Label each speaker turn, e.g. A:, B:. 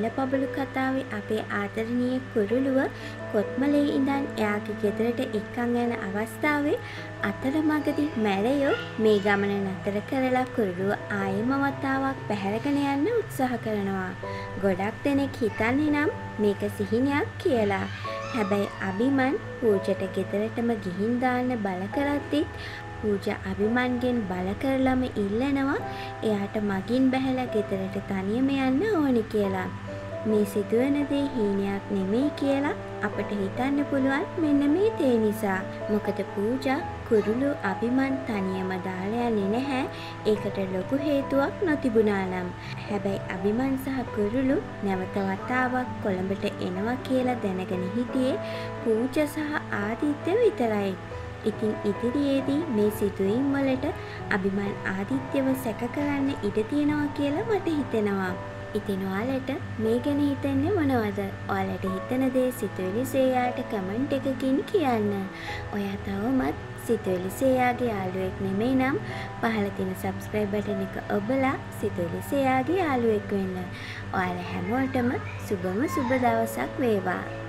A: නිල පබළු කතාවේ අපේ ආදරණීය කුරුලුව කොත්මලේ ඉඳන් එයාගේ ගෙදරට එක්කන් යන අවස්ථාවේ අතරමඟදි මැරයෝ මේ ගමන නතර කරලා කුරුලුව ආයෙම වතාවක් පැහැරගෙන යන්න උත්සාහ කරනවා. ගොඩක් දෙනෙක් හිතන්නේ නම් මේක සිහිනයක් කියලා. හැබැයි අභිමන් පූජට ගෙදරටම ගිහින් දාන්න බල කරද්දිත් පූජ අභිමන්ගෙන් බල කරලම ඉල්ලනවා එයාට මගින් බැහැලා ගෙදරට තනියම යන්න ඕනි කියලා. මේ සිදුවන දේ හීනයක් නෙමෙයි කියලා අපට හිතන්න පුළුවන් මෙන්න මේ තේ නිසා. මොකද පූජා කුරුලු අභිමන් තනියම දාලා යන්නේ නැහැ. ඒකට ලොකු හේතුවක් නොතිබුණා නම්. හැබැයි අභිමන් සහ කුරුලු නැවත වතාවක් කොළඹට එනවා කියලා දැනගෙන හිටියේ පූජා සහ ආදිත්‍ය විතරයි. ඉතින් ඉදිරියේදී මේ සිදුවීම් වලට අභිමන් ආදිත්‍යව සැක කරන්න ඉඩ තියෙනවා කියලා මට හිතෙනවා. ඉතින් ඔයාලට මේ ගැන හිතන්නේ මොනවද? ඔයාලට හිතන දේ සිතුවිලි සේයාට කමෙන්ට් එකකින් කියන්න. ඔයා තවමත් සිතුවිලි සේයාගේ යාළුවෙක් නෙමෙයි නම් පහළ තියෙන subscribe button එක ඔබලා සිතුවිලි සේයාගේ යාළුවෙක් වෙන්න. ඔයාලා හැමෝටම සුබම සුබ දවසක් වේවා.